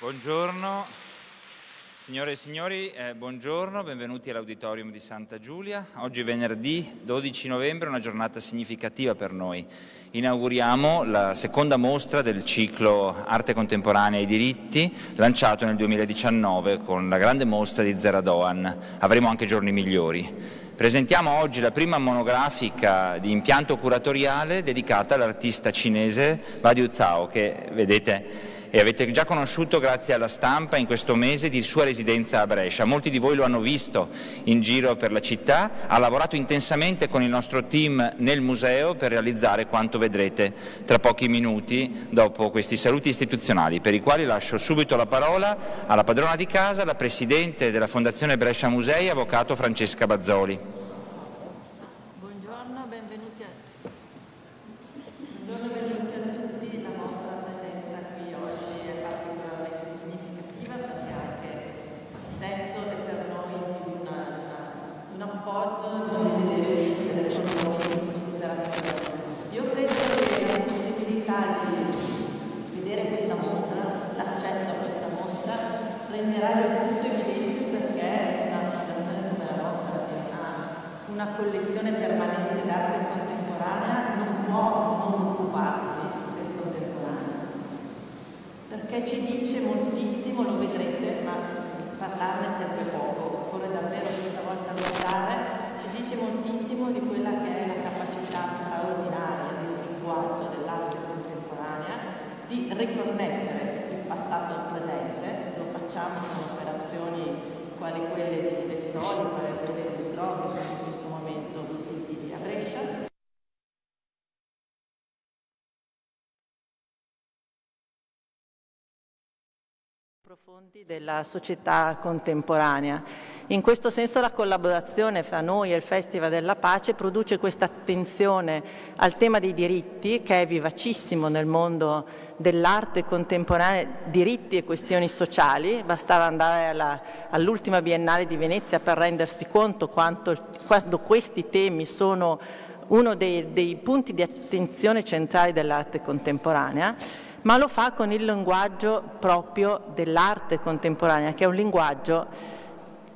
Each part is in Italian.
Buongiorno, signore e signori, eh, buongiorno, benvenuti all'Auditorium di Santa Giulia. Oggi venerdì 12 novembre, una giornata significativa per noi. Inauguriamo la seconda mostra del ciclo Arte Contemporanea e Diritti, lanciato nel 2019 con la grande mostra di Zeradoan. Avremo anche giorni migliori. Presentiamo oggi la prima monografica di impianto curatoriale dedicata all'artista cinese Badiu Zhao, che vedete e avete già conosciuto grazie alla stampa in questo mese di sua residenza a Brescia. Molti di voi lo hanno visto in giro per la città, ha lavorato intensamente con il nostro team nel museo per realizzare quanto vedrete tra pochi minuti dopo questi saluti istituzionali, per i quali lascio subito la parola alla padrona di casa, la Presidente della Fondazione Brescia Musei, Avvocato Francesca Bazzoli. l'esposizione permanente d'arte contemporanea non può non occuparsi del contemporaneo, perché ci dice moltissimo, lo vedrete, ma parlarne serve poco, occorre davvero questa volta guardare, ci dice moltissimo di quella che è la capacità straordinaria del linguaggio dell'arte contemporanea di riconnettere il passato al presente, lo facciamo con operazioni quali quelle di Pezzoli, quali quelle di Strobe, profondi della società contemporanea. In questo senso la collaborazione fra noi e il Festival della Pace produce questa attenzione al tema dei diritti che è vivacissimo nel mondo dell'arte contemporanea, diritti e questioni sociali. Bastava andare all'ultima Biennale di Venezia per rendersi conto quanto, quando questi temi sono uno dei, dei punti di attenzione centrali dell'arte contemporanea ma lo fa con il linguaggio proprio dell'arte contemporanea, che è un linguaggio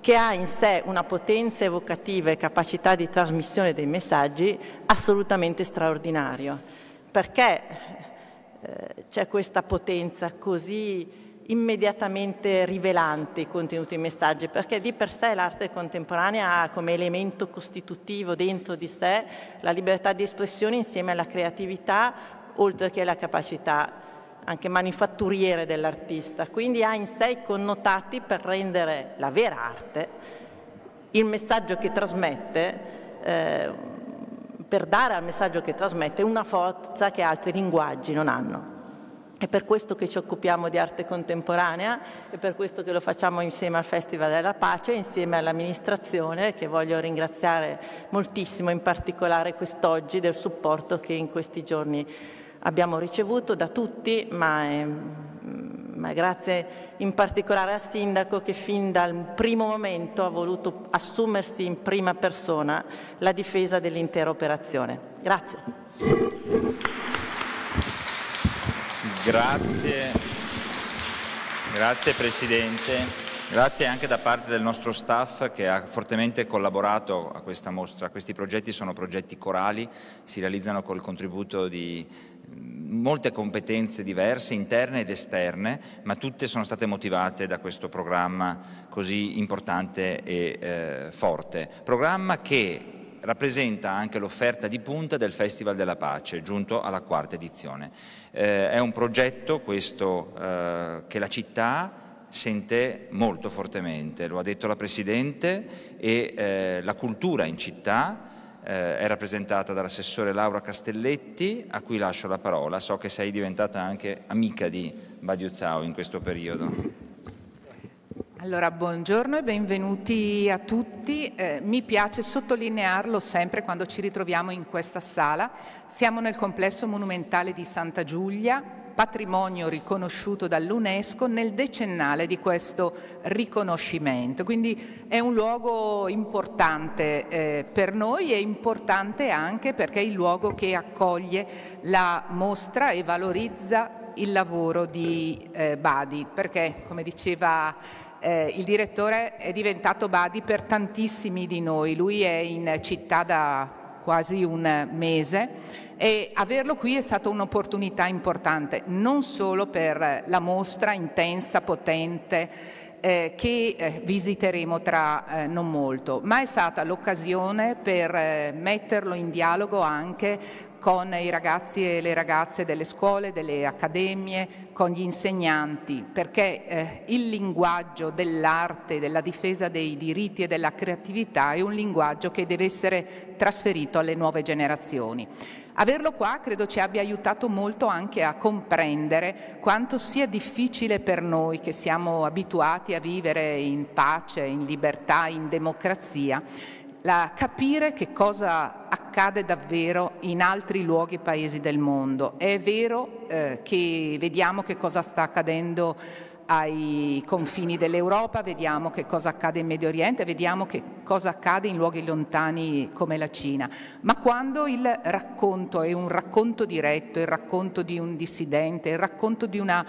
che ha in sé una potenza evocativa e capacità di trasmissione dei messaggi assolutamente straordinario. Perché eh, c'è questa potenza così immediatamente rivelante i contenuti dei messaggi, perché di per sé l'arte contemporanea ha come elemento costitutivo dentro di sé la libertà di espressione insieme alla creatività, oltre che alla capacità anche manifatturiere dell'artista, quindi ha in sé i connotati per rendere la vera arte, il messaggio che trasmette, eh, per dare al messaggio che trasmette una forza che altri linguaggi non hanno. È per questo che ci occupiamo di arte contemporanea, è per questo che lo facciamo insieme al Festival della Pace, insieme all'amministrazione che voglio ringraziare moltissimo, in particolare quest'oggi del supporto che in questi giorni abbiamo ricevuto da tutti, ma, eh, ma, grazie in particolare al Sindaco che fin dal primo momento ha voluto assumersi in prima persona la difesa dell'intera operazione. Grazie. Grazie. Grazie Presidente. Grazie anche da parte del nostro staff che ha fortemente collaborato a questa mostra. Questi progetti sono progetti corali, si realizzano col contributo di molte competenze diverse, interne ed esterne, ma tutte sono state motivate da questo programma così importante e eh, forte. Programma che rappresenta anche l'offerta di punta del Festival della Pace, giunto alla quarta edizione. Eh, è un progetto questo eh, che la città sente molto fortemente, lo ha detto la Presidente, e eh, la cultura in città eh, è rappresentata dall'assessore Laura Castelletti, a cui lascio la parola. So che sei diventata anche amica di Badio in questo periodo. Allora, buongiorno e benvenuti a tutti. Eh, mi piace sottolinearlo sempre quando ci ritroviamo in questa sala. Siamo nel complesso monumentale di Santa Giulia, patrimonio riconosciuto dall'UNESCO nel decennale di questo riconoscimento. Quindi è un luogo importante eh, per noi e importante anche perché è il luogo che accoglie la mostra e valorizza il lavoro di eh, Badi, perché come diceva eh, il direttore è diventato Badi per tantissimi di noi, lui è in città da quasi un mese e averlo qui è stata un'opportunità importante, non solo per la mostra intensa, potente, eh, che eh, visiteremo tra eh, non molto, ma è stata l'occasione per eh, metterlo in dialogo anche con i ragazzi e le ragazze delle scuole, delle accademie, con gli insegnanti, perché eh, il linguaggio dell'arte, della difesa dei diritti e della creatività è un linguaggio che deve essere trasferito alle nuove generazioni. Averlo qua credo ci abbia aiutato molto anche a comprendere quanto sia difficile per noi che siamo abituati a vivere in pace, in libertà, in democrazia, la, capire che cosa accade davvero in altri luoghi e paesi del mondo. È vero eh, che vediamo che cosa sta accadendo ai confini dell'Europa, vediamo che cosa accade in Medio Oriente, vediamo che cosa accade in luoghi lontani come la Cina. Ma quando il racconto è un racconto diretto, il racconto di un dissidente, il racconto di una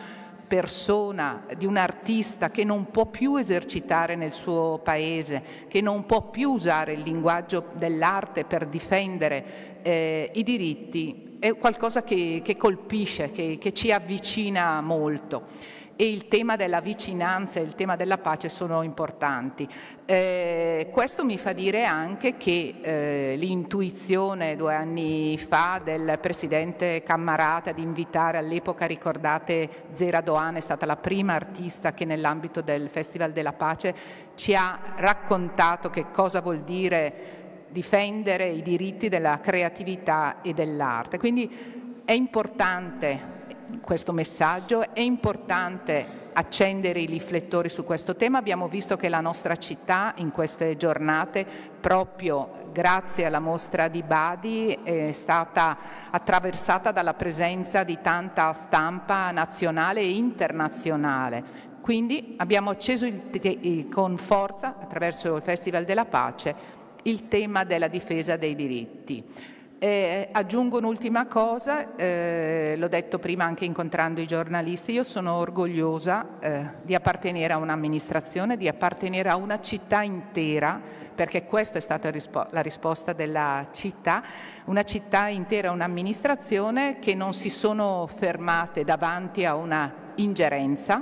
persona, di un artista che non può più esercitare nel suo paese, che non può più usare il linguaggio dell'arte per difendere eh, i diritti, è qualcosa che, che colpisce, che, che ci avvicina molto e il tema della vicinanza e il tema della pace sono importanti. Eh, questo mi fa dire anche che eh, l'intuizione due anni fa del Presidente Cammarata di invitare all'epoca, ricordate, Zera Doan è stata la prima artista che nell'ambito del Festival della Pace ci ha raccontato che cosa vuol dire difendere i diritti della creatività e dell'arte. Quindi è importante questo messaggio, è importante accendere i riflettori su questo tema. Abbiamo visto che la nostra città in queste giornate, proprio grazie alla mostra di Badi, è stata attraversata dalla presenza di tanta stampa nazionale e internazionale. Quindi abbiamo acceso il, con forza, attraverso il Festival della Pace, il tema della difesa dei diritti. Eh, aggiungo un'ultima cosa, eh, l'ho detto prima anche incontrando i giornalisti, io sono orgogliosa eh, di appartenere a un'amministrazione, di appartenere a una città intera, perché questa è stata rispo la risposta della città, una città intera, un'amministrazione che non si sono fermate davanti a una ingerenza,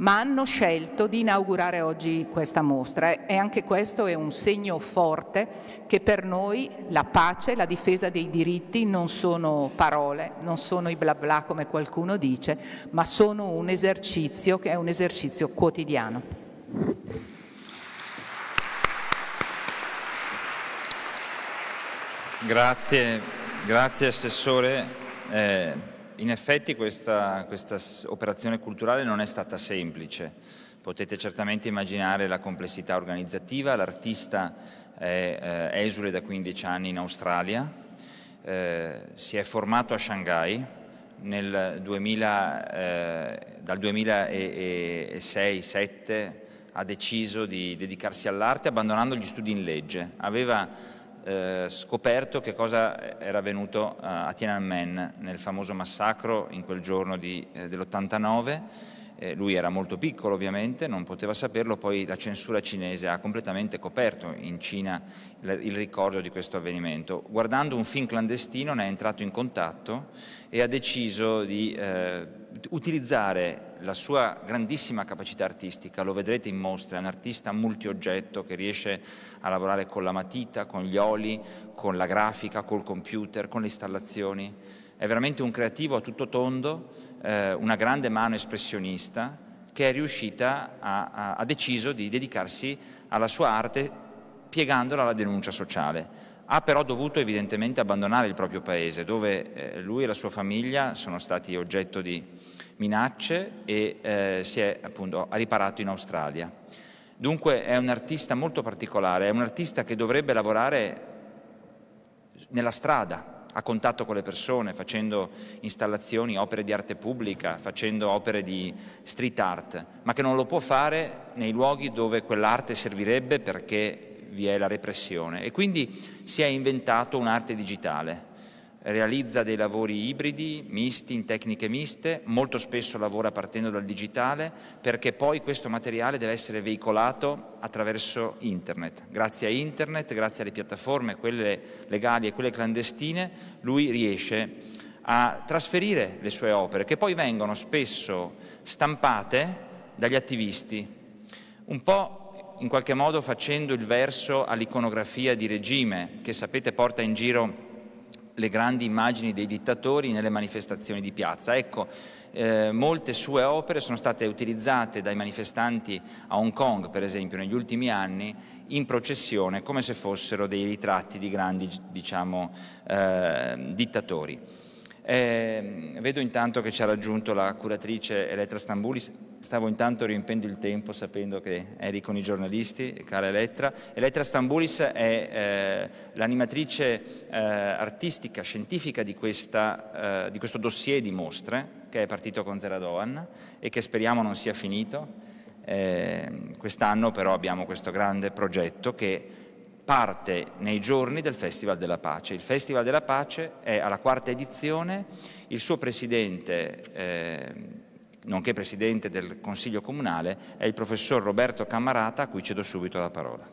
ma hanno scelto di inaugurare oggi questa mostra e anche questo è un segno forte che per noi la pace, la difesa dei diritti non sono parole, non sono i bla bla come qualcuno dice, ma sono un esercizio che è un esercizio quotidiano. Grazie, grazie Assessore. Eh, in effetti questa, questa, operazione culturale non è stata semplice, potete certamente immaginare la complessità organizzativa, l'artista è eh, esule da 15 anni in Australia, eh, si è formato a Shanghai, 2000, eh, dal 2006-2007 ha deciso di dedicarsi all'arte abbandonando gli studi in legge, aveva eh, scoperto che cosa era avvenuto a Tiananmen nel famoso massacro in quel giorno eh, dell'89. Eh, lui era molto piccolo ovviamente, non poteva saperlo, poi la censura cinese ha completamente coperto in Cina il ricordo di questo avvenimento. Guardando un film clandestino ne è entrato in contatto e ha deciso di eh, utilizzare la sua grandissima capacità artistica, lo vedrete in mostra, è un artista multioggetto che riesce a lavorare con la matita, con gli oli, con la grafica, col computer, con le installazioni. È veramente un creativo a tutto tondo, eh, una grande mano espressionista che è riuscita a, a, ha deciso di dedicarsi alla sua arte piegandola alla denuncia sociale. Ha però dovuto evidentemente abbandonare il proprio paese, dove eh, lui e la sua famiglia sono stati oggetto di minacce e eh, si è appunto riparato in Australia. Dunque è un artista molto particolare, è un artista che dovrebbe lavorare nella strada, a contatto con le persone, facendo installazioni, opere di arte pubblica, facendo opere di street art, ma che non lo può fare nei luoghi dove quell'arte servirebbe perché vi è la repressione e quindi si è inventato un'arte digitale. Realizza dei lavori ibridi, misti, in tecniche miste, molto spesso lavora partendo dal digitale perché poi questo materiale deve essere veicolato attraverso internet. Grazie a internet, grazie alle piattaforme, quelle legali e quelle clandestine, lui riesce a trasferire le sue opere che poi vengono spesso stampate dagli attivisti, un po' in qualche modo facendo il verso all'iconografia di regime che sapete porta in giro le grandi immagini dei dittatori nelle manifestazioni di piazza. Ecco, eh, molte sue opere sono state utilizzate dai manifestanti a Hong Kong, per esempio, negli ultimi anni, in processione come se fossero dei ritratti di grandi diciamo, eh, dittatori. Eh, vedo intanto che ci ha raggiunto la curatrice Elettra Stambulis, stavo intanto riempendo il tempo sapendo che eri con i giornalisti, cara Elettra. Elettra Stambulis è eh, l'animatrice eh, artistica, scientifica di, questa, eh, di, questo dossier di mostre che è partito con Teradoan e che speriamo non sia finito. Ehm, quest'anno però abbiamo questo grande progetto che parte nei giorni del Festival della Pace. Il Festival della Pace è alla quarta edizione, il suo presidente, eh, nonché presidente del Consiglio Comunale, è il professor Roberto Cammarata, a cui cedo subito la parola.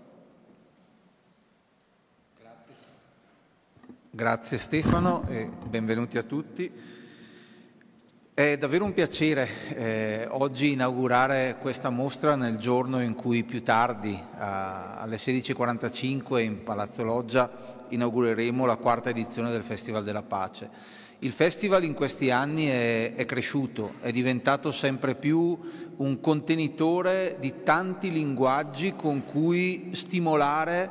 Grazie, Grazie Stefano e benvenuti a tutti. È davvero un piacere eh, oggi inaugurare questa mostra nel giorno in cui più tardi, a, alle 16.45 in Palazzo Loggia, inaugureremo la quarta edizione del Festival della Pace. Il festival in questi anni è, è cresciuto, è diventato sempre più un contenitore di tanti linguaggi con cui stimolare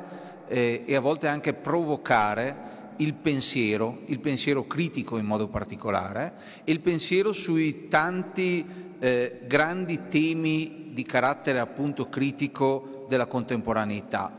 eh, e a volte anche provocare il pensiero, il pensiero critico in modo particolare, e il pensiero sui tanti eh, grandi temi di carattere appunto critico della contemporaneità,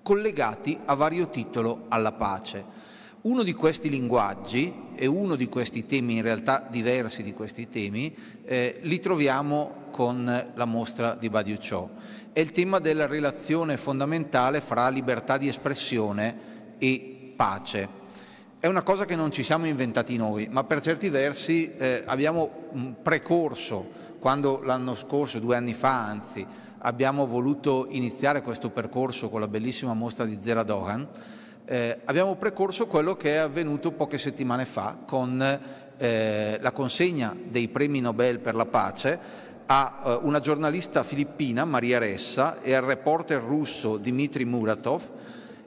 collegati a vario titolo alla pace. Uno di questi linguaggi e uno di questi temi, in realtà diversi di questi temi, eh, li troviamo con la mostra di Badiou Cho. È il tema della relazione fondamentale fra libertà di espressione e pace. È una cosa che non ci siamo inventati noi, ma per certi versi eh, abbiamo un precorso, quando l'anno scorso, due anni fa anzi, abbiamo voluto iniziare questo percorso con la bellissima mostra di Zera Dohan, eh, abbiamo precorso quello che è avvenuto poche settimane fa con eh, la consegna dei premi Nobel per la pace a eh, una giornalista filippina, Maria Ressa, e al reporter russo Dmitry Muratov,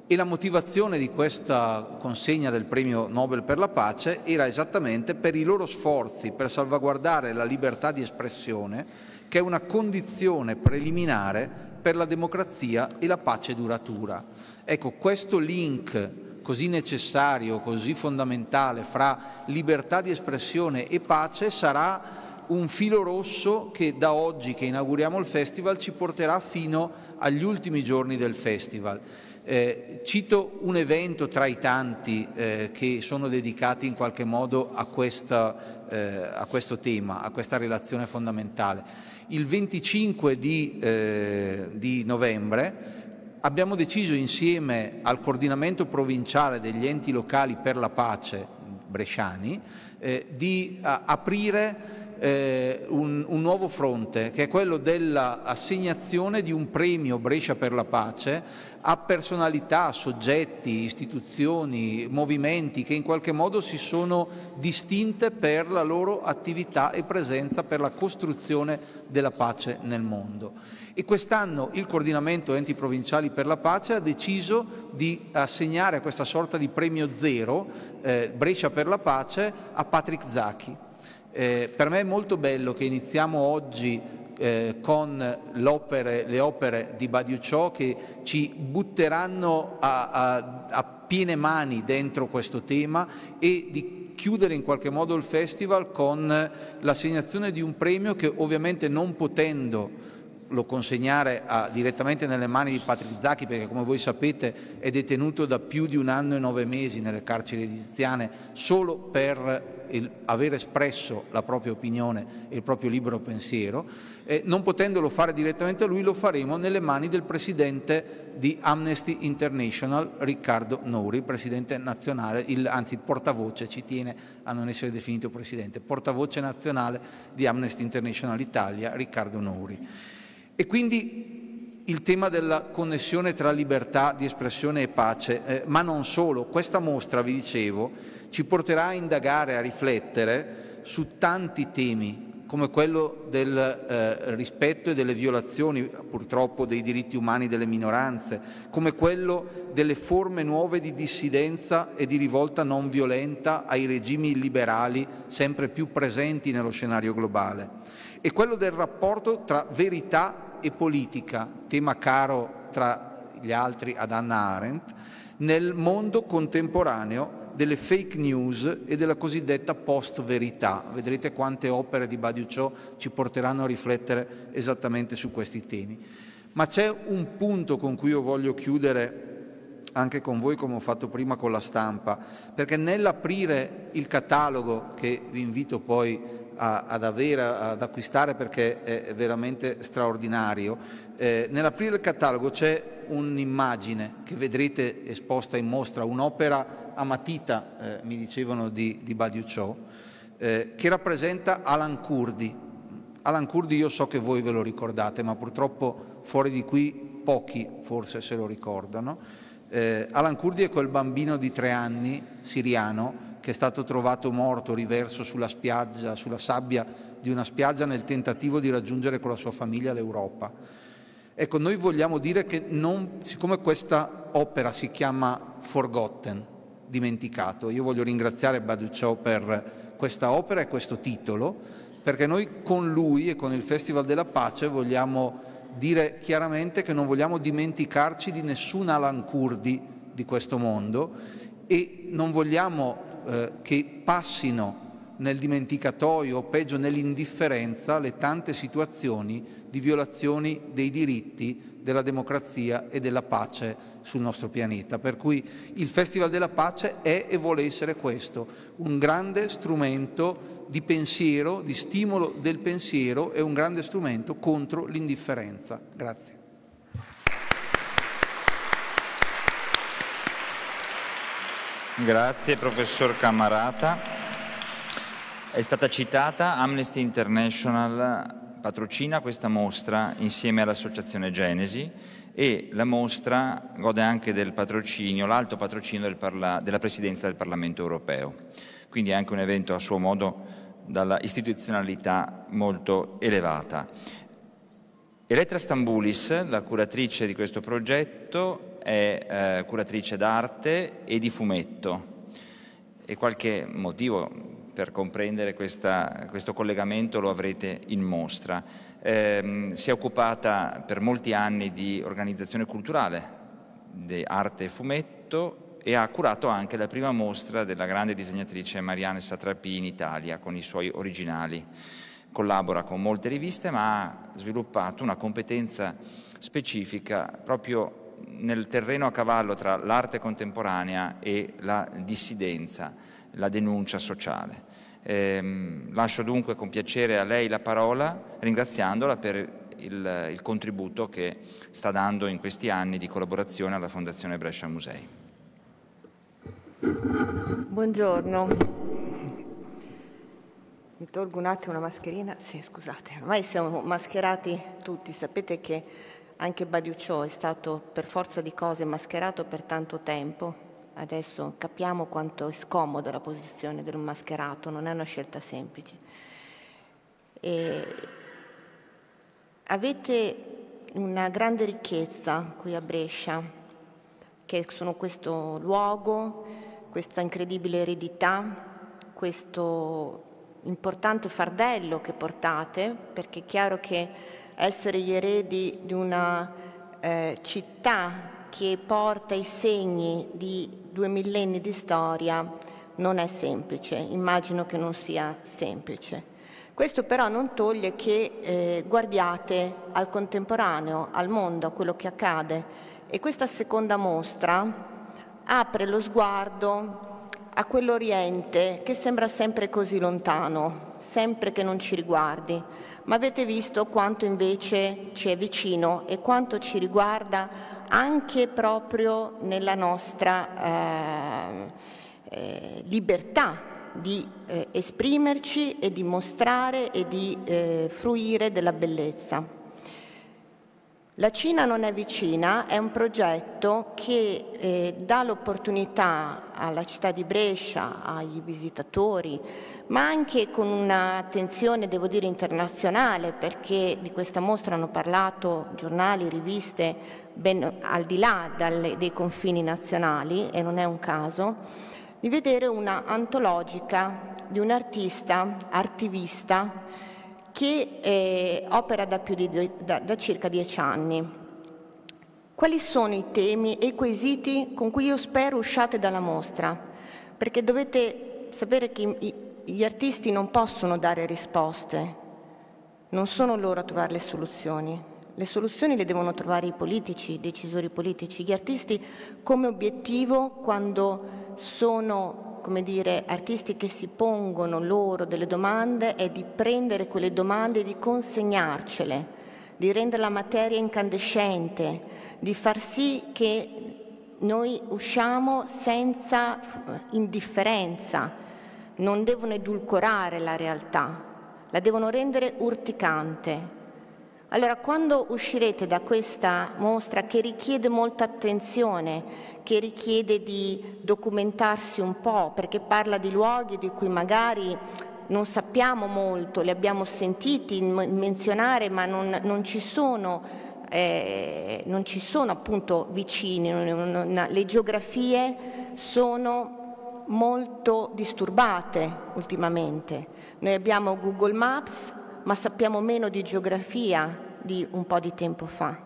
e la motivazione di questa consegna del premio Nobel per la pace era esattamente per i loro sforzi per salvaguardare la libertà di espressione, che è una condizione preliminare per la democrazia e la pace duratura. Ecco, questo link così necessario, così fondamentale fra libertà di espressione e pace sarà un filo rosso che da oggi che inauguriamo il festival ci porterà fino agli ultimi giorni del festival. Eh, cito un evento tra i tanti eh, che sono dedicati in qualche modo a, questa, eh, a, questo tema, a questa relazione fondamentale. Il 25 di, eh, di novembre abbiamo deciso insieme al coordinamento provinciale degli enti locali per la pace bresciani eh, di aprire eh, un, un, nuovo fronte, che è quello dell'assegnazione di un premio Brescia per la pace a personalità, soggetti, istituzioni, movimenti che in qualche modo si sono distinte per la loro attività e presenza per la costruzione della pace nel mondo. E quest'anno il coordinamento enti provinciali per la pace ha deciso di assegnare questa sorta di premio zero, eh, Brescia per la pace, a Patrick Zacchi. Eh, per me è molto bello che iniziamo oggi eh, con le opere di Badiou Cho che ci butteranno a, a, a piene mani dentro questo tema e di chiudere in qualche modo il festival con l'assegnazione di un premio che ovviamente non potendo lo consegnare a, direttamente nelle mani di Patrick Zacchi perché come voi sapete è detenuto da più di un anno e nove mesi nelle carceri egiziane solo per il, aver espresso la propria opinione e il proprio libero pensiero, eh, non potendolo fare direttamente a lui lo faremo nelle mani del presidente di Amnesty International, Riccardo Nouri, presidente nazionale, il, anzi il portavoce, ci tiene a non essere definito presidente, portavoce nazionale di Amnesty International Italia, Riccardo Nouri. E quindi il tema della connessione tra libertà di espressione e pace, eh, ma non solo, questa mostra, vi dicevo, ci porterà a indagare, a riflettere su tanti temi, come quello del eh, rispetto e delle violazioni purtroppo dei diritti umani delle minoranze, come quello delle forme nuove di dissidenza e di rivolta non violenta ai regimi illiberali sempre più presenti nello scenario globale, e quello del rapporto tra verità e politica, tema caro tra gli altri ad Anna Arendt, nel mondo contemporaneo delle fake news e della cosiddetta post-verità. Vedrete quante opere di Badiou Cho ci porteranno a riflettere esattamente su questi temi. Ma c'è un punto con cui io voglio chiudere anche con voi come ho fatto prima con la stampa, perché nell'aprire il catalogo, che vi invito poi a, ad, avere, ad acquistare perché è veramente straordinario. Eh, nell'aprire il catalogo c'è un'immagine che vedrete esposta in mostra, un'opera a matita, eh, mi dicevano, di, di Badiou Cho, eh, che rappresenta Alan Kurdi. Alan Kurdi io so che voi ve lo ricordate, ma purtroppo fuori di qui pochi forse se lo ricordano. Eh, Alan Kurdi è quel bambino di tre anni siriano che è stato trovato morto, riverso sulla spiaggia, sulla sabbia di una spiaggia nel tentativo di raggiungere con la sua famiglia l'Europa. Ecco, noi vogliamo dire che non, siccome questa opera si chiama Forgotten, dimenticato, io voglio ringraziare Baducciò per questa opera e questo titolo, perché noi con lui e con il Festival della Pace vogliamo dire chiaramente che non vogliamo dimenticarci di nessun Alan Kurdi di questo mondo e non vogliamo eh, che passino nel dimenticatoio o peggio nell'indifferenza le tante situazioni di violazioni dei diritti della democrazia e della pace sul nostro pianeta. Per cui il Festival della Pace è e vuole essere questo, un grande strumento di pensiero, di stimolo del pensiero e un grande strumento contro l'indifferenza. Grazie. Grazie professor Camarata. È stata citata Amnesty International patrocina questa mostra insieme all'associazione Genesi e la mostra gode anche del patrocinio, l'alto patrocinio del della Presidenza del Parlamento europeo. Quindi è anche un evento a suo modo dalla istituzionalità molto elevata. Elettra Stambulis, la curatrice di questo progetto, è eh, curatrice d'arte e di fumetto e qualche motivo per comprendere questa, questo collegamento lo avrete in mostra. Eh, si è occupata per molti anni di organizzazione culturale, di arte e fumetto e ha curato anche la prima mostra della grande disegnatrice Marianne Satrapi in Italia con i suoi originali collabora con molte riviste ma ha sviluppato una competenza specifica proprio nel terreno a cavallo tra l'arte contemporanea e la dissidenza, la denuncia sociale. Eh, lascio dunque con piacere a lei la parola ringraziandola per il, il contributo che sta dando in questi anni di collaborazione alla Fondazione Brescia Musei. Buongiorno. Mi tolgo un attimo la mascherina. Sì, scusate, ormai siamo mascherati tutti. Sapete che anche Badiucciò è stato per forza di cose mascherato per tanto tempo. Adesso capiamo quanto è scomoda la posizione del mascherato, non è una scelta semplice. E avete una grande ricchezza qui a Brescia, che sono questo luogo, questa incredibile eredità, questo importante fardello che portate, perché è chiaro che essere gli eredi di una eh, città che porta i segni di due millenni di storia non è semplice, immagino che non sia semplice. Questo però non toglie che eh, guardiate al contemporaneo, al mondo, a quello che accade. E questa seconda mostra apre lo sguardo a quell'Oriente che sembra sempre così lontano, sempre che non ci riguardi, ma avete visto quanto invece ci è vicino e quanto ci riguarda anche proprio nella nostra eh, eh, libertà di eh, esprimerci e di mostrare e di eh, fruire della bellezza. La Cina non è vicina è un progetto che eh, dà l'opportunità alla città di Brescia, ai visitatori, ma anche con un'attenzione, devo dire, internazionale, perché di questa mostra hanno parlato giornali, riviste, ben al di là dalle, dei confini nazionali, e non è un caso, di vedere una antologica di un artista, artivista, che eh, opera da, di, da, da circa dieci anni. Quali sono i temi e i quesiti con cui io spero usciate dalla mostra? Perché dovete sapere che gli artisti non possono dare risposte, non sono loro a trovare le soluzioni. Le soluzioni le devono trovare i politici, i decisori politici. Gli artisti come obiettivo quando sono come dire, artisti che si pongono loro delle domande è di prendere quelle domande e di consegnarcele, di rendere la materia incandescente, di far sì che noi usciamo senza indifferenza, non devono edulcorare la realtà, la devono rendere urticante. Allora, quando uscirete da questa mostra che richiede molta attenzione, che richiede di documentarsi un po', perché parla di luoghi di cui magari non sappiamo molto, li abbiamo sentiti menzionare, ma non, non ci sono, eh, non ci sono appunto vicini, non, non, le geografie sono molto disturbate ultimamente. Noi abbiamo Google Maps, ma sappiamo meno di geografia di un po' di tempo fa,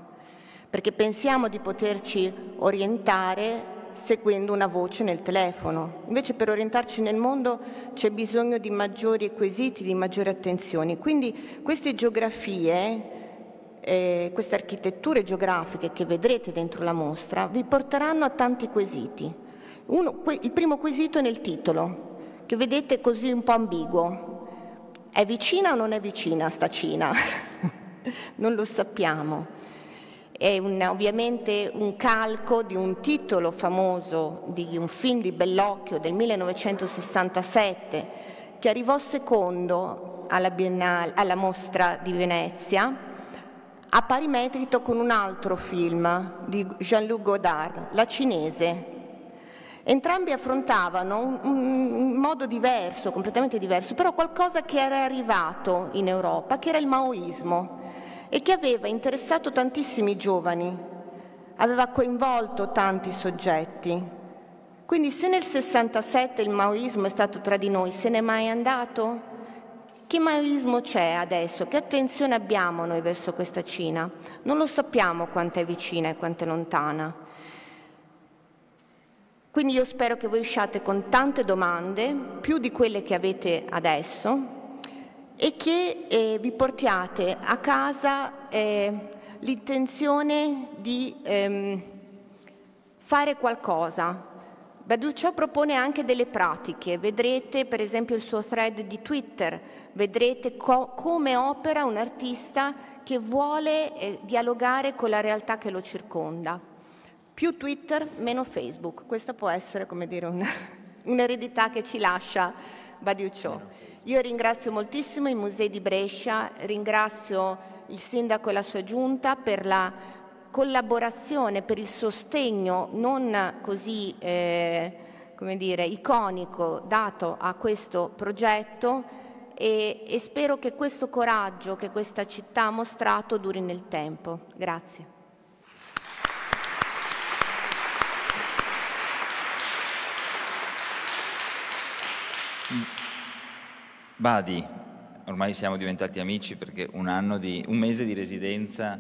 perché pensiamo di poterci orientare seguendo una voce nel telefono. Invece per orientarci nel mondo c'è bisogno di maggiori quesiti, di maggiori attenzioni. Quindi queste geografie, eh, queste architetture geografiche che vedrete dentro la mostra vi porteranno a tanti quesiti. Uno, il primo quesito è nel titolo, che vedete così un po' ambiguo. È vicina o non è vicina sta Cina? non lo sappiamo. È un, ovviamente un calco di un titolo famoso di un film di Bellocchio del 1967 che arrivò secondo alla, alla mostra di Venezia a pari merito con un altro film di Jean-Luc Godard, La cinese, Entrambi affrontavano un, modo diverso, completamente diverso, però qualcosa che era arrivato in Europa, che era il maoismo e che aveva interessato tantissimi giovani, aveva coinvolto tanti soggetti. Quindi se nel 67 il maoismo è stato tra di noi, se n'è mai andato? Che maoismo c'è adesso? Che attenzione abbiamo noi verso questa Cina? Non lo sappiamo quanto è vicina e quanto è lontana. Quindi io spero che voi usciate con tante domande, più di quelle che avete adesso, e che eh, vi portiate a casa eh, l'intenzione di ehm, fare qualcosa. Baduccio propone anche delle pratiche, vedrete per esempio il suo thread di Twitter, vedrete co- come opera un artista che vuole eh, dialogare con la realtà che lo circonda. Più Twitter, meno Facebook. Questa può essere, come dire, un, un'eredità che ci lascia Badiucciò. Io ringrazio moltissimo i musei di Brescia, ringrazio il sindaco e la sua giunta per la collaborazione, per il sostegno non così eh, come dire, iconico dato a questo progetto e, e spero che questo coraggio che questa città ha mostrato duri nel tempo. Grazie. Badi, ormai siamo diventati amici perché un, di, un mese di residenza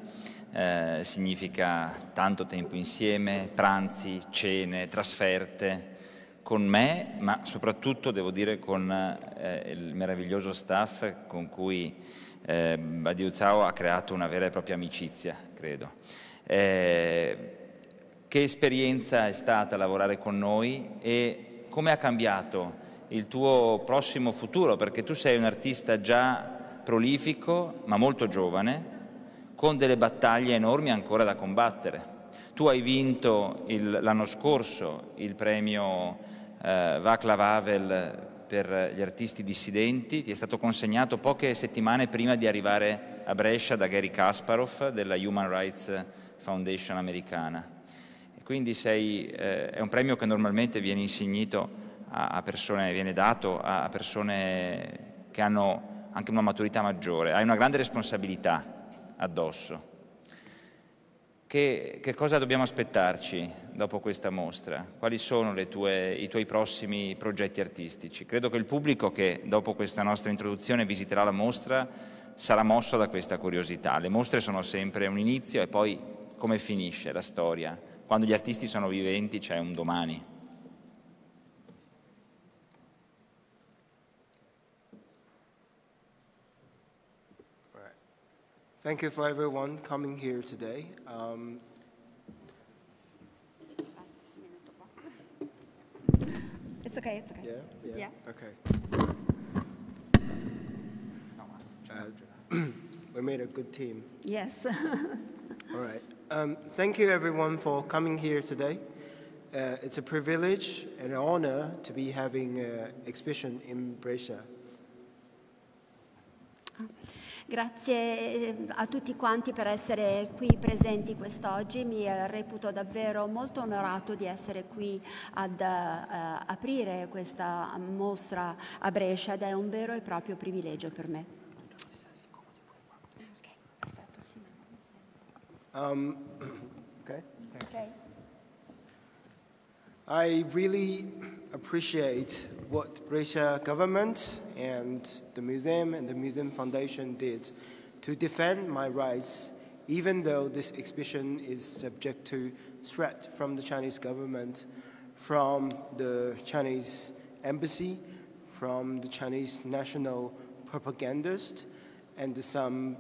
eh, significa tanto tempo insieme, pranzi, cene, trasferte, con me, ma soprattutto devo dire con eh, il meraviglioso staff con cui eh, Badiou Zhao ha creato una vera e propria amicizia, credo. Eh, che esperienza è stata lavorare con noi e come ha cambiato il tuo prossimo futuro? Perché tu sei un artista già prolifico, ma molto giovane, con delle battaglie enormi ancora da combattere. Tu hai vinto l'anno scorso il premio eh, Václav Havel per gli artisti dissidenti, ti è stato consegnato poche settimane prima di arrivare a Brescia da Gary Kasparov della Human Rights Foundation americana. Quindi sei, eh, è un premio che normalmente viene insignito a, persone, viene dato a persone che hanno anche una maturità maggiore. Hai una grande responsabilità addosso. Che, che, cosa dobbiamo aspettarci dopo questa mostra? Quali sono tue, i tuoi prossimi progetti artistici? Credo che il pubblico che dopo questa nostra introduzione visiterà la mostra sarà mosso da questa curiosità. Le mostre sono sempre un inizio e poi come finisce la storia quando gli artisti sono viventi c'è un domani. Thank you for everyone coming here today. Um, it's okay, it's okay. Yeah, yeah, yeah. okay. Uh, we made a good team. Yes. All right. Um, thank you, everyone, for coming here today. Uh, it's a privilege and an honor to be having an exhibition in Brescia. Grazie eh, a tutti quanti per essere qui presenti quest'oggi, mi reputo davvero molto onorato di essere qui ad uh, aprire questa mostra a Brescia ed è un vero e proprio privilegio per me. Um, okay. Okay. I really appreciate what Brescia government and the museum and the museum foundation did to defend my rights, even though this exhibition is subject to threat from the Chinese government, from the Chinese embassy, from the Chinese national propagandist, and some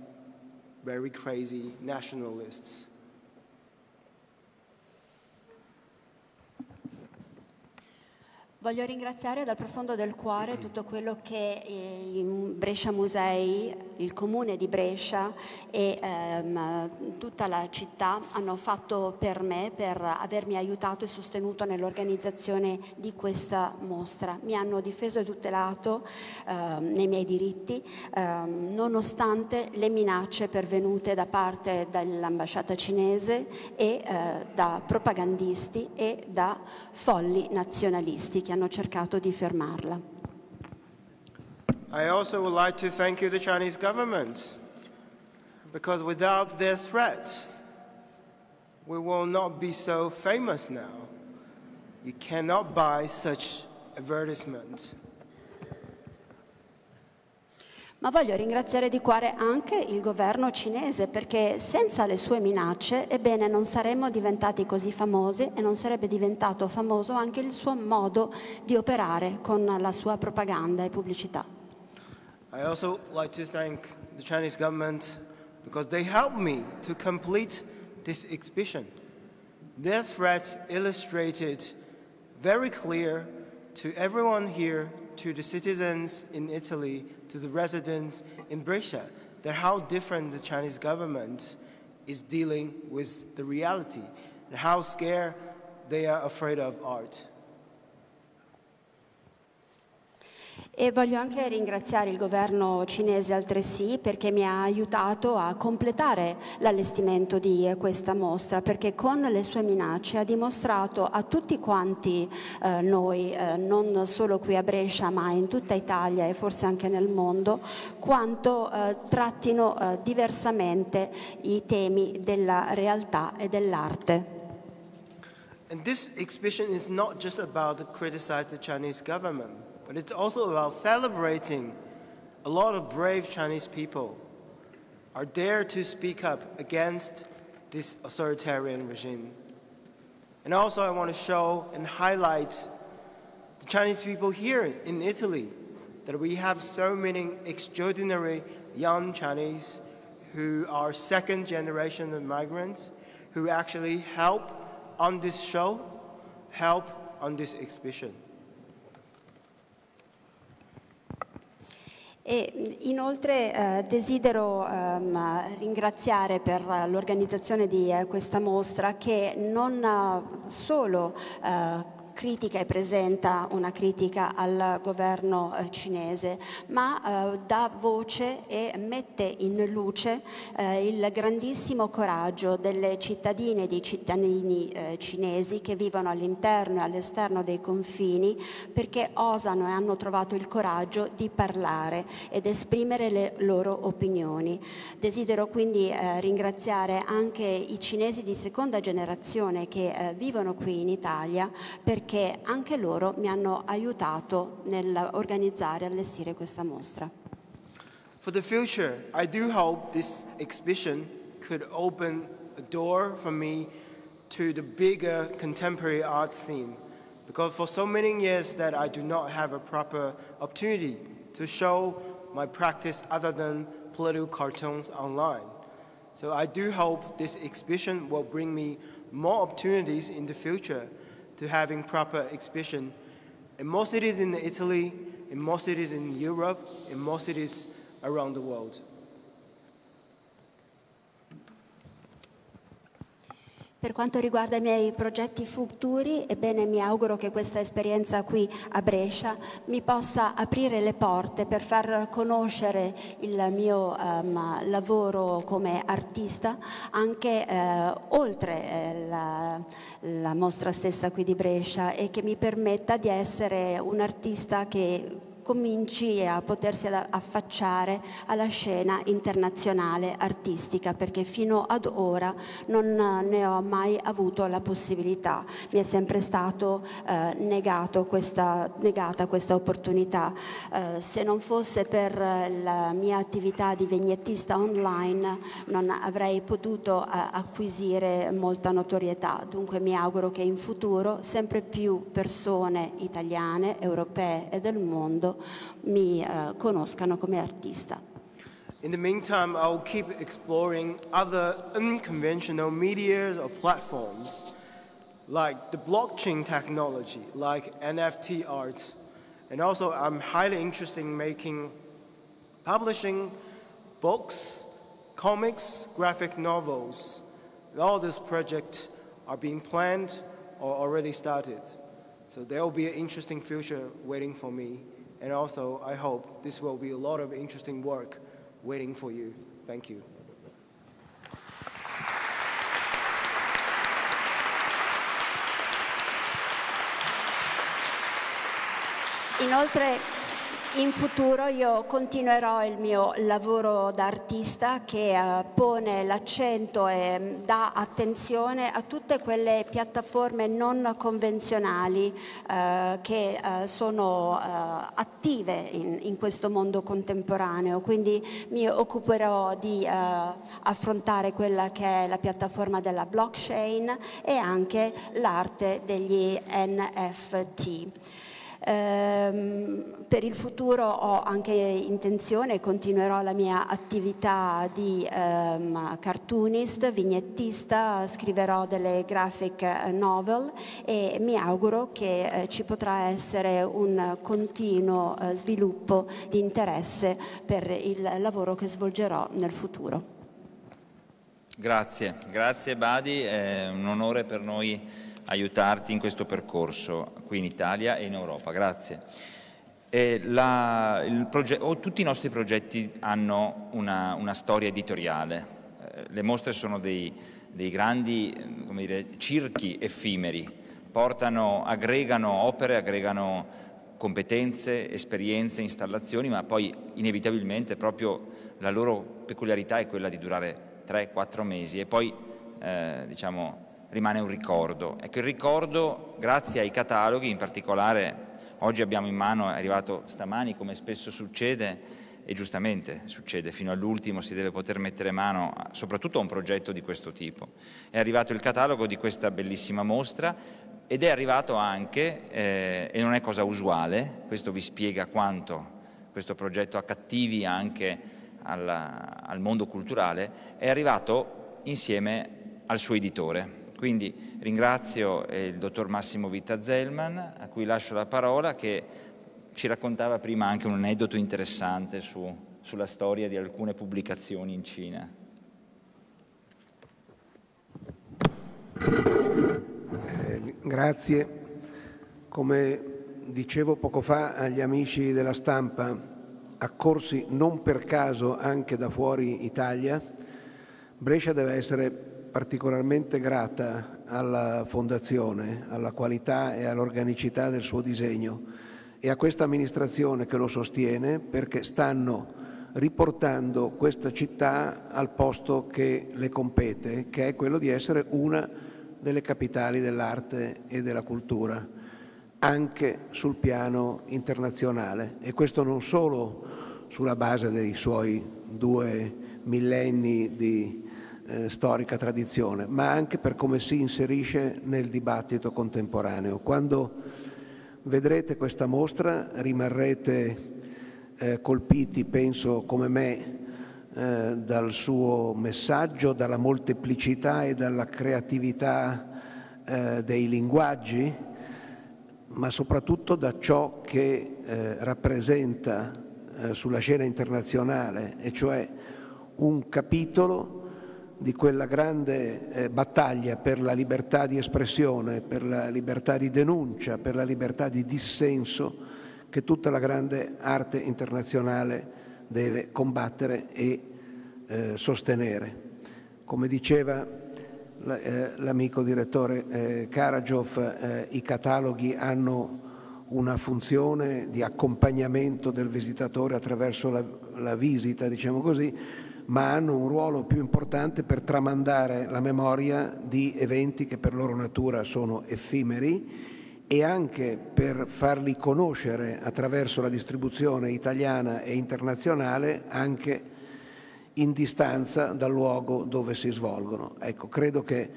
very crazy nationalists. Voglio ringraziare dal profondo del cuore tutto quello che eh, in Brescia Musei, il comune di Brescia e ehm, tutta la città hanno fatto per me, per avermi aiutato e sostenuto nell'organizzazione di questa mostra. Mi hanno difeso e tutelato ehm, nei miei diritti, ehm, nonostante le minacce pervenute da parte dell'ambasciata cinese e eh, da propagandisti e da folli nazionalisti che hanno cercato di fermarla. I also would like to thank you, the Chinese government, because without their threats, we will not be so famous now. You cannot buy such advertisement. Ma voglio ringraziare di cuore anche il governo cinese perché senza le sue minacce, ebbene, non saremmo diventati così famosi e non sarebbe diventato famoso anche il suo modo di operare con la sua propaganda e pubblicità. I also like to thank the Chinese government because they helped me to complete this exhibition. Their threats illustrated very clear to everyone here, to the citizens in Italy, to the residents in Brescia that how different the Chinese government is dealing with the reality and how scared they are afraid of art. E voglio anche ringraziare il governo cinese altresì perché mi ha aiutato a completare l'allestimento di questa mostra, perché con le sue minacce ha dimostrato a tutti quanti eh, noi, eh, non solo qui a Brescia ma in tutta Italia e forse anche nel mondo, quanto eh, trattino eh, diversamente i temi della realtà e dell'arte. And this exhibition is not just about criticize the Chinese government. But it's also about celebrating a lot of brave Chinese people are there to speak up against this authoritarian regime. And also, I want to show and highlight the Chinese people here in Italy, that we have so many extraordinary young Chinese who are second generation of migrants who actually help on this show, help on this exhibition. E inoltre eh, desidero ehm, ringraziare per l'organizzazione di eh, questa mostra che non solo eh, critica e presenta una critica al governo eh, cinese, ma eh, dà voce e mette in luce eh, il grandissimo coraggio delle cittadine e dei cittadini eh, cinesi che vivono all'interno e all'esterno dei confini perché osano e hanno trovato il coraggio di parlare ed esprimere le loro opinioni. Desidero quindi eh, ringraziare anche i cinesi di seconda generazione che eh, vivono qui in Italia perché anche loro mi hanno aiutato nell'organizzare e allestire questa mostra. For the future, I do hope this exhibition could open a door for me to the bigger contemporary art scene. Because for so many years that I do not have a proper opportunity to show my practice other than political cartoons online. So I do hope this exhibition will bring me more opportunities in the future to having proper exhibition in more cities in Italy, in more cities in Europe, in more cities around the world. Per quanto riguarda i miei progetti futuri, ebbene mi auguro che questa esperienza qui a Brescia mi possa aprire le porte per far conoscere il mio um, lavoro come artista anche eh, oltre eh, la, la mostra stessa qui di Brescia e che mi permetta di essere un artista che cominci a potersi affacciare alla scena internazionale artistica perché fino ad ora non ne ho mai avuto la possibilità, mi è sempre stato eh, questa, negata questa opportunità. Eh, se non fosse per la mia attività di vignettista online non avrei potuto eh, acquisire molta notorietà, dunque mi auguro che in futuro sempre più persone italiane, europee e del mondo mi uh, conoscano come artista. In the meantime, I'll keep exploring other unconventional media or platforms like the blockchain technology, like NFT art. And also, I'm highly interested in making, publishing books, comics, graphic novels. All these projects are being planned or already started. So there will be an interesting future waiting for me. And also, I hope this will be a lot of interesting work waiting for you. Thank you. Inoltre in futuro io continuerò il mio lavoro da artista che eh, pone l'accento e mm, dà attenzione a tutte quelle piattaforme non convenzionali eh, che eh, sono eh, attive in, in, questo mondo contemporaneo. Quindi mi occuperò di eh, affrontare quella che è la piattaforma della blockchain e anche l'arte degli NFT. Ehm, per il futuro ho anche intenzione e continuerò la mia attività di ehm, cartoonist, vignettista, scriverò delle graphic novel e mi auguro che eh, ci potrà essere un continuo eh, sviluppo di interesse per il lavoro che svolgerò nel futuro. Grazie, grazie Badi, è un onore per noi aiutarti in questo percorso qui in Italia e in Europa. Grazie. La, oh, tutti i nostri progetti hanno una, una storia editoriale. Eh, le mostre sono dei, dei grandi dire, circhi effimeri, portano, aggregano opere, aggregano competenze, esperienze, installazioni, ma poi inevitabilmente proprio la loro peculiarità è quella di durare 3-4 mesi e poi eh, diciamo, rimane un ricordo. Ecco, il ricordo, grazie ai cataloghi, in particolare oggi abbiamo in mano, è arrivato stamani come spesso succede, e giustamente succede, fino all'ultimo si deve poter mettere mano soprattutto a un progetto di questo tipo. È arrivato il catalogo di questa bellissima mostra ed è arrivato anche, eh, e non è cosa usuale, questo vi spiega quanto questo progetto accattivi anche alla, al mondo culturale, è arrivato insieme al suo editore. Quindi ringrazio eh, il dottor Massimo Vita Zellman, a cui lascio la parola, che ci raccontava prima anche un aneddoto interessante su, sulla storia di alcune pubblicazioni in Cina. Eh, grazie. Come dicevo poco fa agli amici della stampa, accorsi non per caso anche da fuori Italia, Brescia deve essere particolarmente grata alla Fondazione, alla qualità e all'organicità del suo disegno e a questa amministrazione che lo sostiene perché stanno riportando questa città al posto che le compete, che è quello di essere una delle capitali dell'arte e della cultura, anche sul piano internazionale. E questo non solo sulla base dei suoi due millenni di eh, storica tradizione, ma anche per come si inserisce nel dibattito contemporaneo. Quando vedrete questa mostra, rimarrete eh, colpiti, penso come me, eh, dal suo messaggio, dalla molteplicità e dalla creatività eh, dei linguaggi, ma soprattutto da ciò che eh, rappresenta eh, sulla scena internazionale, e cioè un capitolo di quella grande eh, battaglia per la libertà di espressione, per la libertà di denuncia, per la libertà di dissenso che tutta la grande arte internazionale deve combattere e eh, sostenere. Come diceva eh, l'amico direttore eh, Karajov, eh, i cataloghi hanno una funzione di accompagnamento del visitatore attraverso la, la visita, diciamo così, ma hanno un ruolo più importante per tramandare la memoria di eventi che per loro natura sono effimeri e anche per farli conoscere attraverso la distribuzione italiana e internazionale anche in distanza dal luogo dove si svolgono. Ecco, credo che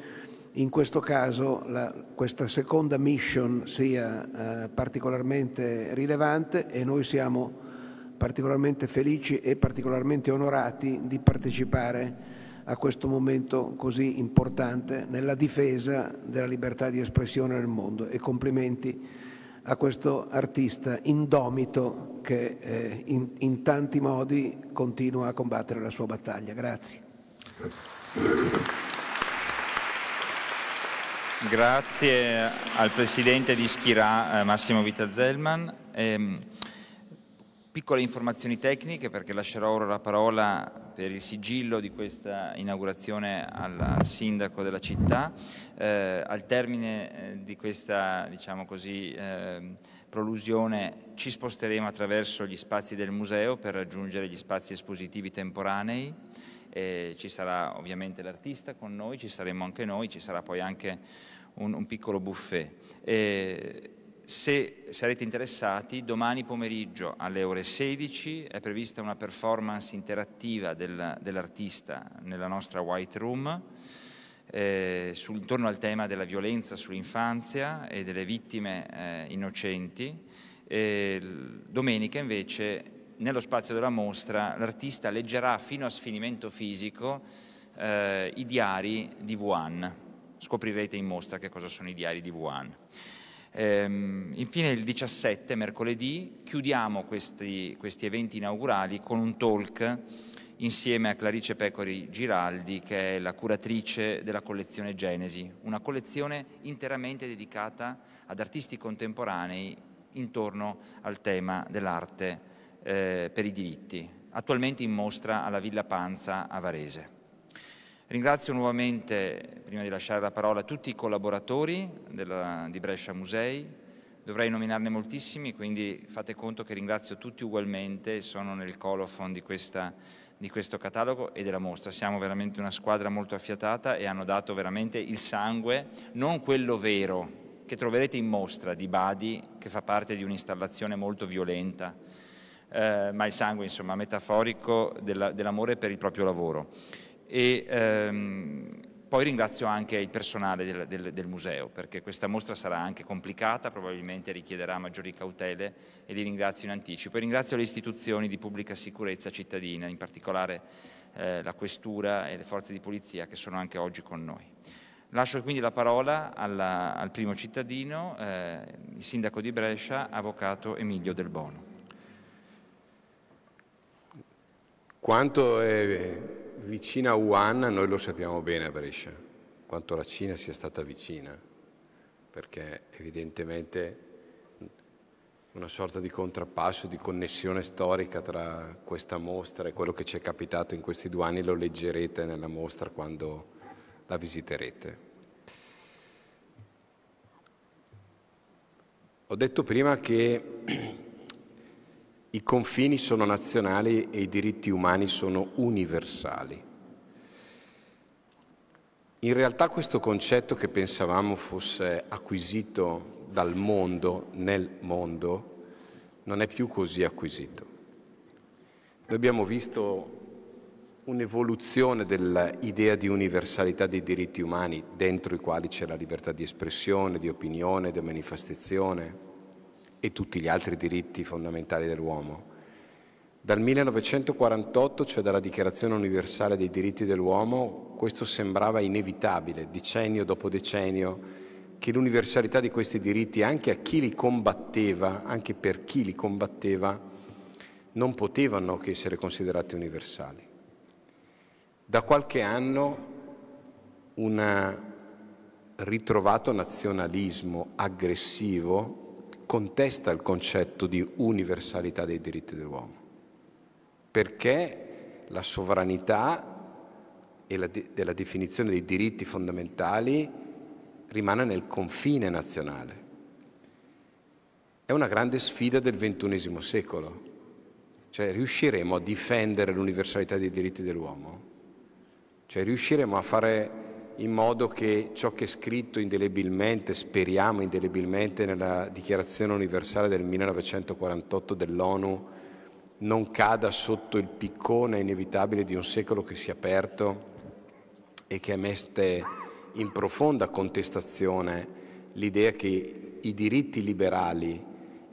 in questo caso la, questa seconda mission sia eh, particolarmente rilevante e noi siamo particolarmente felici e particolarmente onorati di partecipare a questo momento così importante nella difesa della libertà di espressione nel mondo e complimenti a questo artista indomito che eh, in, in tanti modi continua a combattere la sua battaglia. Grazie. Grazie al Presidente di Schirà, eh, Massimo Vita Zellman. Ehm, Piccole informazioni tecniche perché lascerò ora la parola per il sigillo di questa inaugurazione al, sindaco della città. Eh, al termine eh, di questa diciamo così, eh, prolusione ci sposteremo attraverso gli spazi del museo per raggiungere gli spazi espositivi temporanei. Eh, ci sarà ovviamente l'artista con noi, ci saremo anche noi, ci sarà poi anche un, un piccolo buffet. Se sarete interessati, domani pomeriggio alle ore 16 è prevista una performance interattiva del, dell'artista nella nostra White Room eh, sul, intorno al tema della violenza sull'infanzia e delle vittime eh, innocenti. E, domenica invece nello spazio della mostra l'artista leggerà fino a sfinimento fisico eh, i diari di Wuhan. Scoprirete in mostra che cosa sono i diari di Wuhan. Ehm, infine il 17, mercoledì, chiudiamo questi, questi, eventi inaugurali con un talk insieme a Clarice Pecori Giraldi, che è la curatrice della collezione Genesi, una collezione interamente dedicata ad artisti contemporanei intorno al tema dell'arte eh, per i diritti, attualmente in mostra alla Villa Panza a Varese. Ringrazio nuovamente, prima di lasciare la parola, tutti i collaboratori della, di Brescia Musei, dovrei nominarne moltissimi, quindi fate conto che ringrazio tutti ugualmente, sono nel colophon di, questa, di questo catalogo e della mostra. Siamo veramente una squadra molto affiatata e hanno dato veramente il sangue, non quello vero che troverete in mostra di Badi, che fa parte di un'installazione molto violenta eh, ma il sangue insomma metaforico della, dell'amore per il proprio lavoro. E, ehm, poi ringrazio anche il personale del, del, del, museo perché questa mostra sarà anche complicata, probabilmente richiederà maggiori cautele e li ringrazio in anticipo. E ringrazio le istituzioni di pubblica sicurezza cittadina, in particolare eh, la Questura e le forze di polizia che sono anche oggi con noi. Lascio quindi la parola alla, al primo cittadino, eh, il sindaco di Brescia, avvocato Emilio Del Bono. Quanto è vicina a Wuhan noi lo sappiamo bene a Brescia, quanto la Cina sia stata vicina, perché evidentemente una sorta di contrappasso, di connessione storica tra questa mostra e quello che ci è capitato in questi due anni lo leggerete nella mostra quando la visiterete. Ho detto prima che i confini sono nazionali e i diritti umani sono universali. In realtà questo concetto che pensavamo fosse acquisito dal mondo nel mondo non è più così acquisito. Noi abbiamo visto un'evoluzione dell'idea di universalità dei diritti umani dentro i quali c'è la libertà di espressione, di opinione, di manifestazione, e tutti gli altri diritti fondamentali dell'uomo. Dal 1948, cioè dalla Dichiarazione universale dei diritti dell'uomo, questo sembrava inevitabile, decennio dopo decennio, che l'universalità di questi diritti, anche a chi li combatteva, anche per chi li combatteva, non potevano che essere considerati universali. Da qualche anno un ritrovato nazionalismo aggressivo contesta il concetto di universalità dei diritti dell'uomo, perché la sovranità e la de- della definizione dei diritti fondamentali rimane nel confine nazionale. È una grande sfida del XXI secolo, cioè riusciremo a difendere l'universalità dei diritti dell'uomo, cioè riusciremo a fare in modo che ciò che è scritto indelebilmente, speriamo indelebilmente, nella Dichiarazione universale del 1948 dell'ONU non cada sotto il piccone inevitabile di un secolo che si è aperto e che mette in profonda contestazione l'idea che i diritti liberali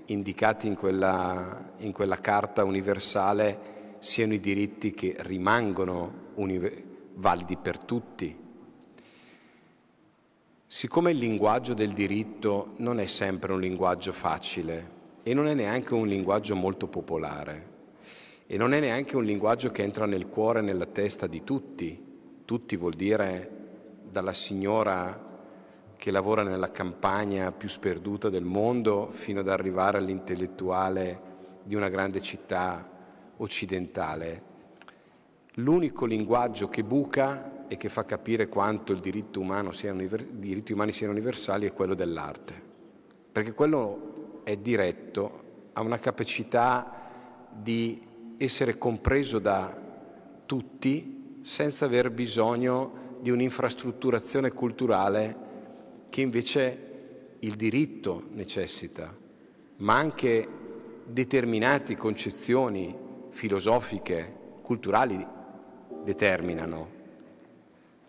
indicati in quella, in quella Carta universale siano i diritti che rimangono validi per tutti, Siccome il linguaggio del diritto non è sempre un linguaggio facile e non è neanche un linguaggio molto popolare e non è neanche un linguaggio che entra nel cuore e nella testa di tutti, tutti vuol dire dalla signora che lavora nella campagna più sperduta del mondo fino ad arrivare all'intellettuale di una grande città occidentale. L'unico linguaggio che buca e che fa capire quanto diritto i diritti umani siano universali è quello dell'arte, perché quello è diretto a una capacità di essere compreso da tutti senza aver bisogno di un'infrastrutturazione culturale che invece il diritto necessita, ma anche determinate concezioni filosofiche, culturali determinano.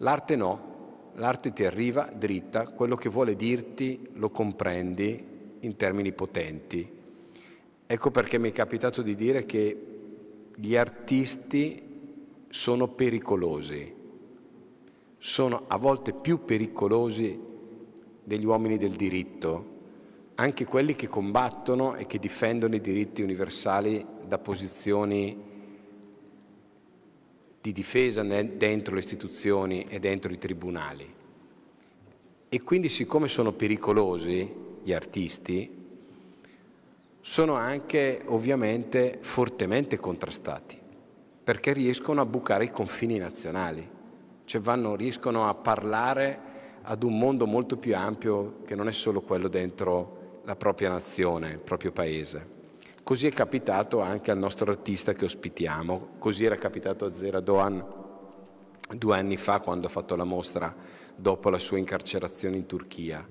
L'arte no, l'arte ti arriva dritta, quello che vuole dirti lo comprendi in termini potenti. Ecco perché mi è capitato di dire che gli artisti sono pericolosi, sono a volte più pericolosi degli uomini del diritto, anche quelli che combattono e che difendono i diritti universali da posizioni di difesa dentro le istituzioni e dentro i tribunali. E quindi siccome sono pericolosi gli artisti, sono anche ovviamente fortemente contrastati, perché riescono a bucare i confini nazionali, cioè vanno, riescono a parlare ad un mondo molto più ampio che non è solo quello dentro la propria nazione, il proprio paese. Così è capitato anche al nostro artista che ospitiamo, così era capitato a Zera Doan due anni fa quando ha fatto la mostra dopo la sua incarcerazione in Turchia.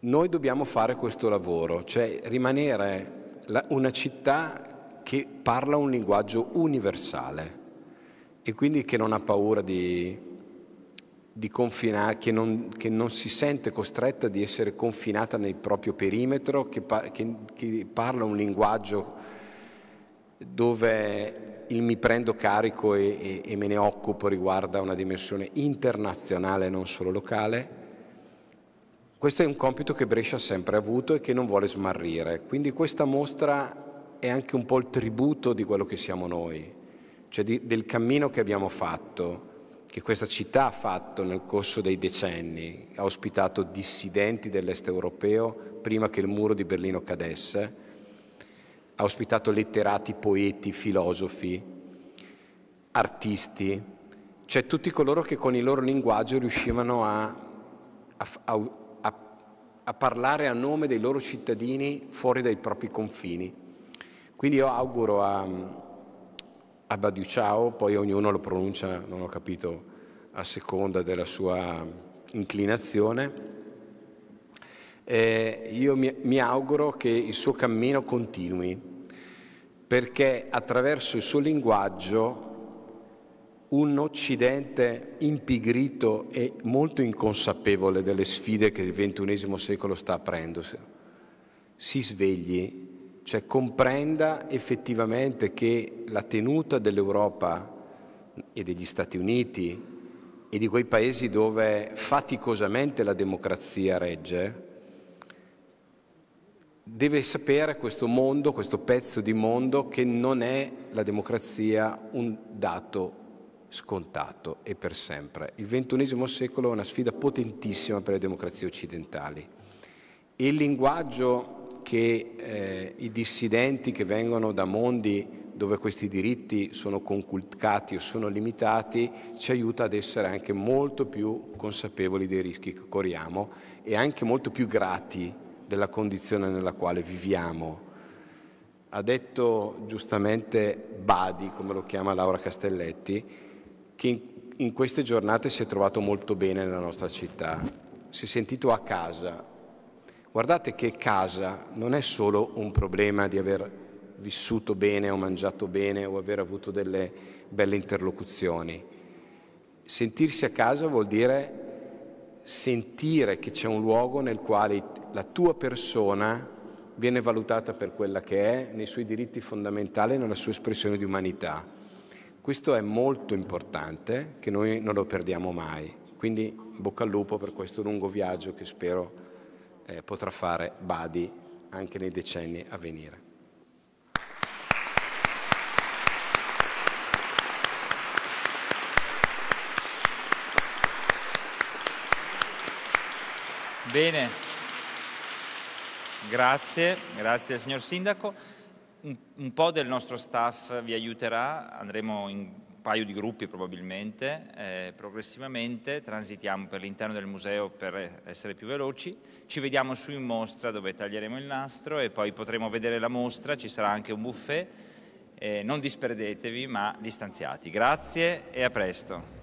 Noi dobbiamo fare questo lavoro, cioè rimanere una città che parla un linguaggio universale e quindi che non ha paura di, di confinare, che non, che non, si sente costretta di essere confinata nel proprio perimetro, che, che, che parla un linguaggio dove il mi prendo carico e, e, e, me ne occupo riguarda una dimensione internazionale, non solo locale. Questo è un compito che Brescia ha sempre avuto e che non vuole smarrire. Quindi questa mostra è anche un po' il tributo di quello che siamo noi, cioè di, del cammino che abbiamo fatto, che questa città ha fatto nel corso dei decenni. Ha ospitato dissidenti dell'est europeo prima che il muro di Berlino cadesse, ha ospitato letterati, poeti, filosofi, artisti, cioè tutti coloro che con il loro linguaggio riuscivano a, a, a a parlare a nome dei loro cittadini fuori dai propri confini. Quindi io auguro a, a Badiou Ciao, poi ognuno lo pronuncia, non ho capito, a seconda della sua inclinazione, eh, io mi, mi auguro che il suo cammino continui, perché attraverso il suo linguaggio un Occidente impigrito e molto inconsapevole delle sfide che il XXI secolo sta aprendo si svegli, cioè comprenda effettivamente che la tenuta dell'Europa e degli Stati Uniti e di quei paesi dove faticosamente la democrazia regge, deve sapere questo mondo, questo pezzo di mondo, che non è la democrazia un dato scontato e per sempre. Il XXI secolo è una sfida potentissima per le democrazie occidentali. Il linguaggio che eh, i dissidenti che vengono da mondi dove questi diritti sono conculcati o sono limitati ci aiuta ad essere anche molto più consapevoli dei rischi che corriamo e anche molto più grati della condizione nella quale viviamo. Ha detto giustamente Badi, come lo chiama Laura Castelletti, che in, in queste giornate si è trovato molto bene nella nostra città, si è sentito a casa. Guardate che casa non è solo un problema di aver vissuto bene o mangiato bene o aver avuto delle belle interlocuzioni. Sentirsi a casa vuol dire sentire che c'è un luogo nel quale la tua persona viene valutata per quella che è, nei suoi diritti fondamentali e nella sua espressione di umanità. Questo è molto importante, che noi non lo perdiamo mai. Quindi bocca al lupo per questo lungo viaggio che spero eh, potrà fare Badi anche nei decenni a venire. Bene, grazie, grazie signor Sindaco un, un, po' del nostro staff vi aiuterà, andremo in paio di gruppi probabilmente, eh, progressivamente transitiamo per l'interno del museo per essere più veloci, ci vediamo su in mostra dove taglieremo il nastro e poi potremo vedere la mostra, ci sarà anche un buffet, eh, non disperdetevi ma distanziati. Grazie e a presto.